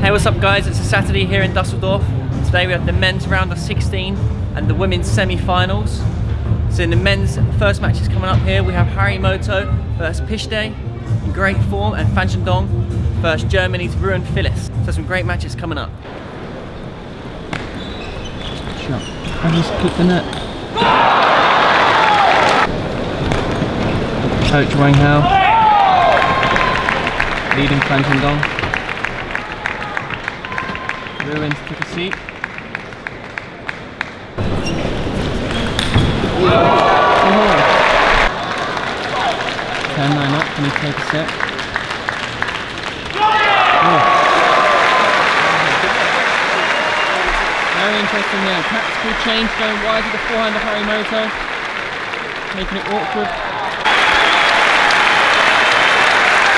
Hey, what's up guys? It's a Saturday here in Dusseldorf. Today we have the men's round of 16 and the women's semi-finals. So in the men's first matches coming up here, we have Harimoto versus Pistej in great form and Fan Zhendong versus Germany's Ruwen Filus. So some great matches coming up. I just clipped the net. Coach Wang Hao leading Fan Zhendong. Ruins took a seat. Oh. Nine up, can he take a set? Oh. Very interesting there. Tactical change going wide to the forehand of Harimoto. Making it awkward.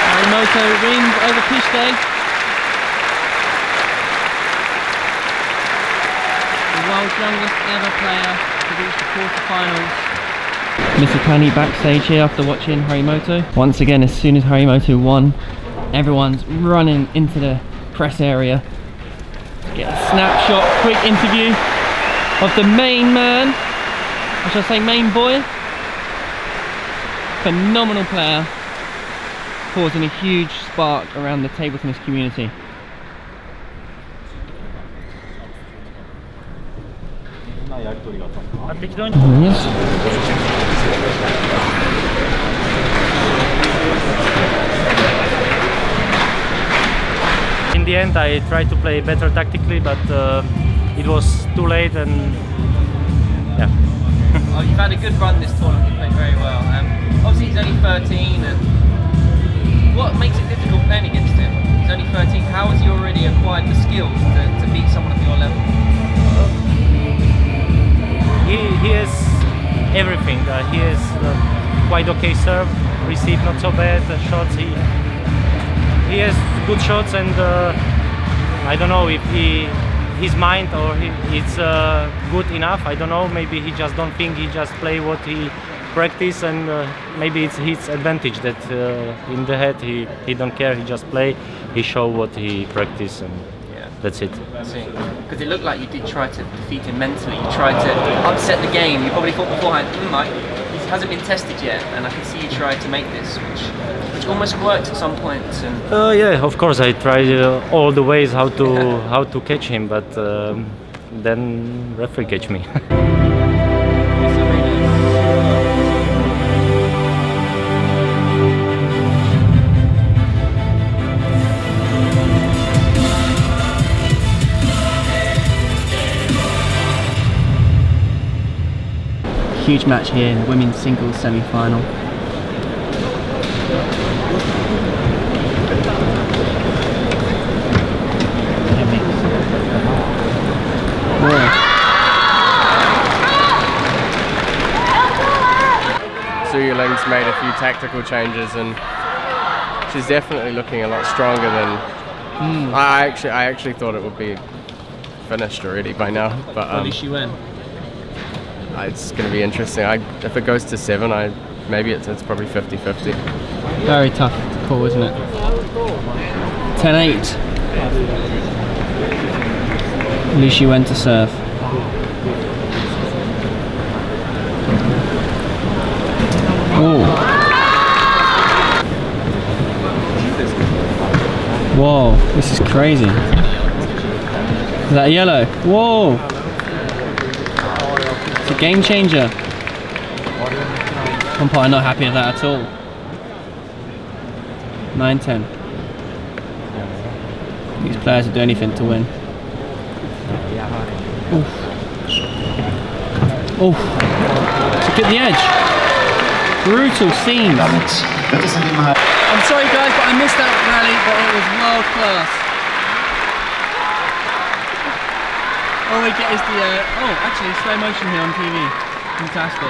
Harimoto wins over Pistej. World's youngest ever player to reach the quarterfinals. Mr. backstage here after watching Harimoto. Once again, as soon as Harimoto won, everyone's running into the press area get a snapshot, quick interview of the main man, I should I say main boy. Phenomenal player, causing a huge spark around the table tennis community. In the end, I tried to play better tactically, but uh, it was too late and yeah. you've had a good run this tournament, you played very well. Um, obviously he's only 13 and what makes it difficult playing against him? He's only 13, how has he already acquired the skills to, to beat someone of your level? He, he has everything. Uh, he has uh, quite okay serve, receive not so bad uh, shots. He he has good shots, and uh, I don't know if he his mind or he, it's uh, good enough. I don't know. Maybe he just don't think. He just play what he practice, and uh, maybe it's his advantage that in the head he he don't care. He just play. He show what he practice and that's it. Because it looked like you did try to defeat him mentally. You tried to upset the game. You probably thought beforehand, mm, like, he hasn't been tested yet, and I can see you tried to make this, which which almost worked at some points. And uh, yeah, of course, I tried uh, all the ways how to how to catch him, but um, then referee catch me. huge match here, the women's singles semi-final. Zhu Yuling's made a few tactical changes and she's definitely looking a lot stronger than mm. I actually I actually thought it would be finished already by now. But um, did she win? It's going to be interesting. I, if it goes to seven, I maybe it's, it's probably 50-50. Very tough to call, isn't it? 10-8. Liu Shiwen to serve. Oh. Whoa, this is crazy. Is that yellow? Whoa! A game changer. Umpire not happy with that at all. 9-10. These players will do anything to win. Oof. Oof. Look at the edge. Brutal scene. I'm sorry guys, but I missed that rally, but it was world class. All we get is the, uh, oh, actually, slow motion here on TV. Fantastic.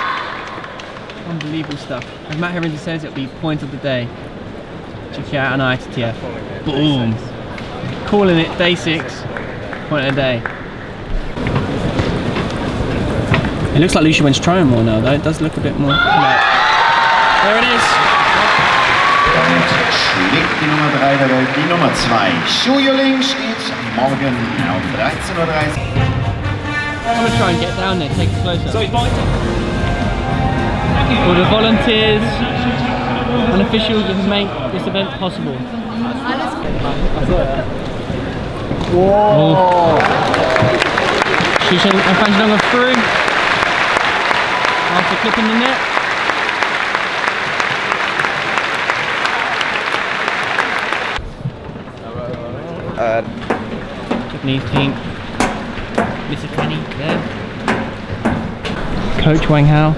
Unbelievable stuff. As Matt Hetherington says, it'll be point of the day. Check out on ITTF. Boom. Calling it day six, point of the day. It looks like Liu Shiwen's trying more now, though. It does look a bit more. There it is. die Nummer 3 der Welt, die Nummer 2. Zhu Yuling steht morgen um 13.30 Uhr. I'm gonna try and get down there, take a closer. All the volunteers and officials who make this event possible. Wow. Xu Xin and Fan Zhendong are through after clipping the net. Uh, Japanese team. Mr. Kenny there. Coach Wang Hao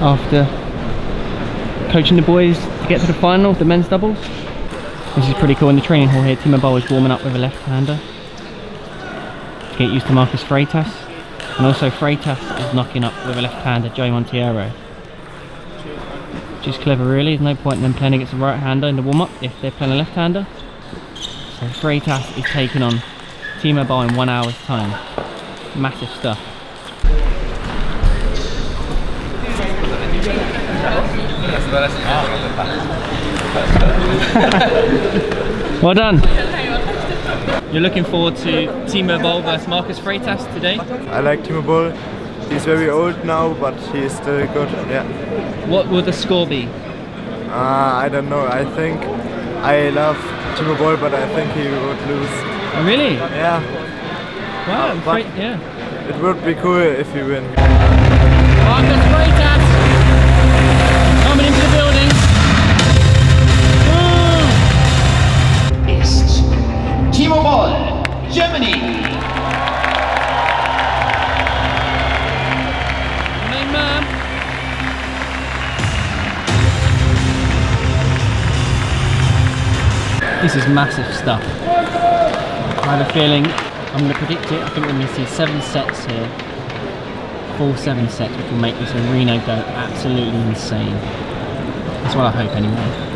after coaching the boys to get to the final of the men's doubles. This is pretty cool in the training hall here. Timo Boll is warming up with a left-hander. Get used to Marcos Freitas. And also Freitas is knocking up with a left-hander, João Monteiro. Which is clever really, there's no point in them playing against a right-hander in the warm-up if they're playing a left-hander. So Freitas is taking on Timo Boll in one hour's time. Massive stuff. well done. You're looking forward to Timo Boll versus Marcos Freitas today. I like Timo Boll. He's very old now, but he is still good. Yeah. What will the score be? Uh, I don't know. I think I love Timo Boll, but I think he would lose. Really? Yeah. Wow, but- yeah. It would be cool if he win. Marcos Freitas Timo Boll, Germany. This is massive stuff. I have a feeling, I'm going to predict it, I think we're going to see seven sets here. Full seven sets, which will make this arena go absolutely insane. That's what I hope anyway.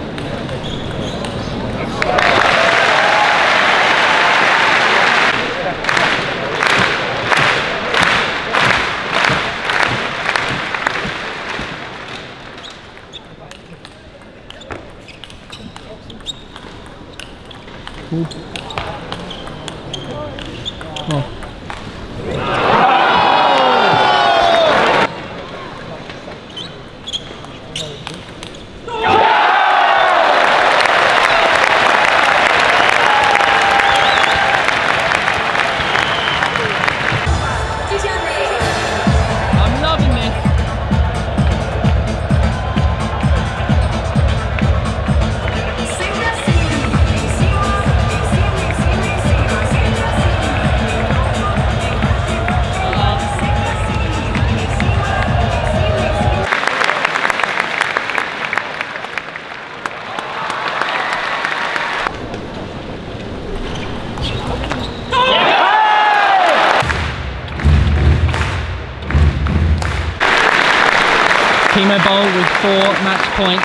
Timo Boll with four match points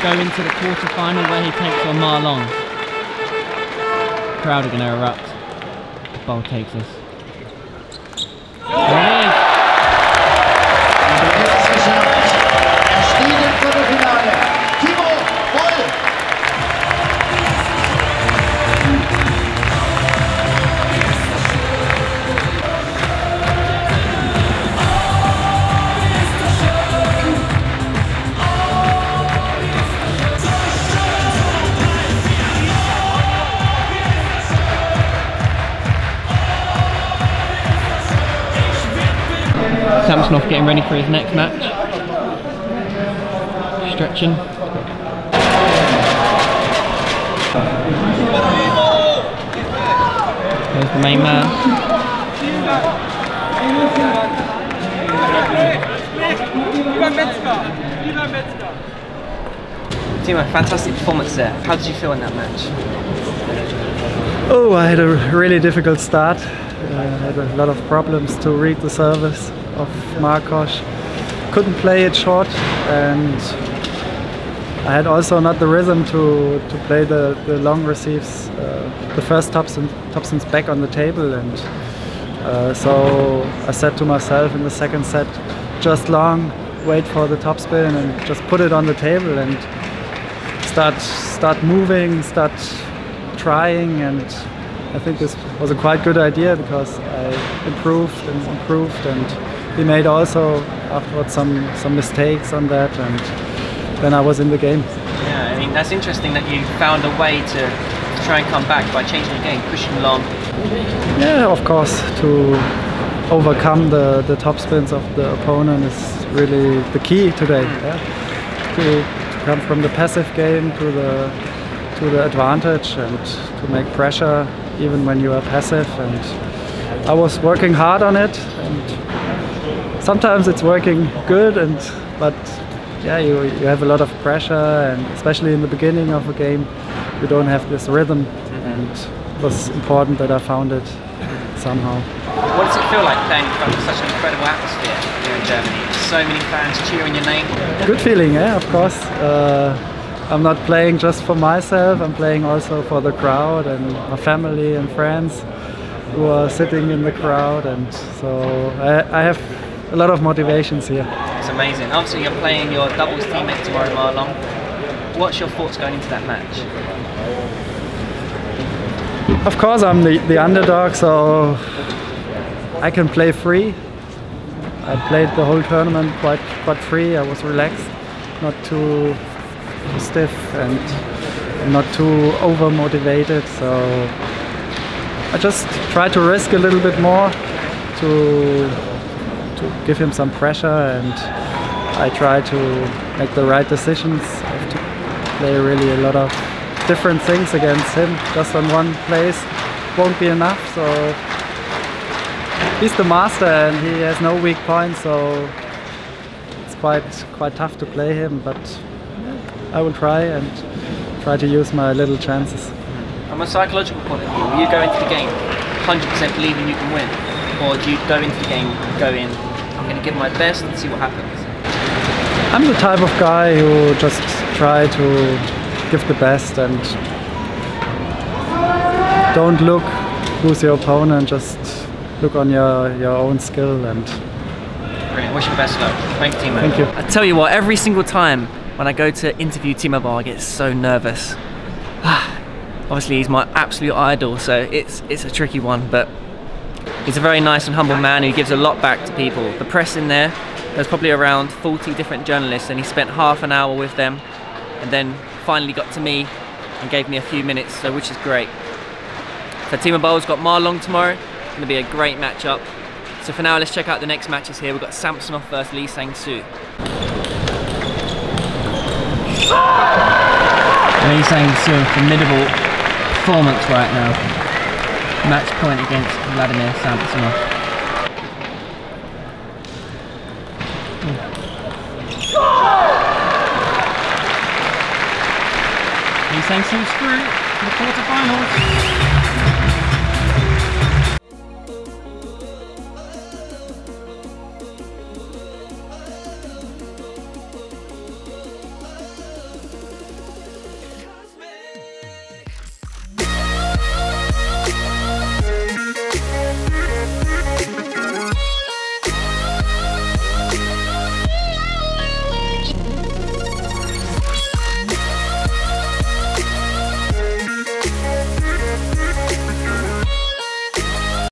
go into the quarter final where he takes on Ma Long. Crowd are going to erupt. Boll takes this. Samsonov getting ready for his next match. Stretching. There's the main man. Timo, fantastic performance there. How did you feel in that match? Oh, I had a really difficult start. Uh, I had a lot of problems to read the service of Marcos. Couldn't play it short, and I had also not the rhythm to, to play the, the long receives, uh, the first topspin, topspins back on the table. And uh, so I said to myself in the second set, just long, wait for the topspin and just put it on the table and start start moving, start trying, and I think this was a quite good idea because I improved and improved, and he made also afterwards some some mistakes on that, and then I was in the game. Yeah, I mean that's interesting that you found a way to, try and come back by changing the game, pushing long. Yeah, of course, to overcome the, the top spins of the opponent is really the key today. Hmm. Yeah? To, to come from the passive game to the to the advantage and to make pressure even when you are passive. And I was working hard on it, and sometimes it's working good, and but yeah, you, you have a lot of pressure, and especially in the beginning of a game, you don't have this rhythm, and it was important that I found it somehow. What does it feel like playing in front of such an incredible atmosphere here in Germany? So many fans cheering your name. Good feeling, yeah, of course. Uh, I'm not playing just for myself, I'm playing also for the crowd and my family and friends who are sitting in the crowd, and so I, I have a lot of motivations here. It's amazing. Obviously, you're playing your doubles teammate tomorrow, Ma Long. What's your thoughts going into that match? Of course, I'm the, the underdog, so I can play free. I played the whole tournament quite quite free. I was relaxed, not too, too stiff and not too over motivated. So I just try to risk a little bit more to to give him some pressure, and I try to make the right decisions. I have to play really a lot of different things against him just on one place won't be enough so he's the master and he has no weak points so it's quite quite tough to play him but I will try and try to use my little chances From a psychological point of view, you go into the game 100% believing you can win? Or do you go into the game going, I'm going to give my best and see what happens? I'm the type of guy who just try to give the best and don't look who's your opponent, just look on your, your own skill and Brilliant. Wish you the best luck. Thank you, Timo. thank you. I tell you what, every single time when I go to interview Timo Boll, I get so nervous. Obviously, he's my absolute idol, so it's it's a tricky one, but he's a very nice and humble man who gives a lot back to people. The press in there, there's probably around 40 different journalists, and he spent half an hour with them, and then finally got to me and gave me a few minutes, so which is great. So Timo Boll's got Ma Long tomorrow. It's going to be a great matchup. So for now, let's check out the next matches here. We've got Samsonov versus Lee Sang-soo. Lee Sang-soo, formidable performance right now. Match point against Vladimir Samsonov. Lee Sang-soo's through to the quarterfinals.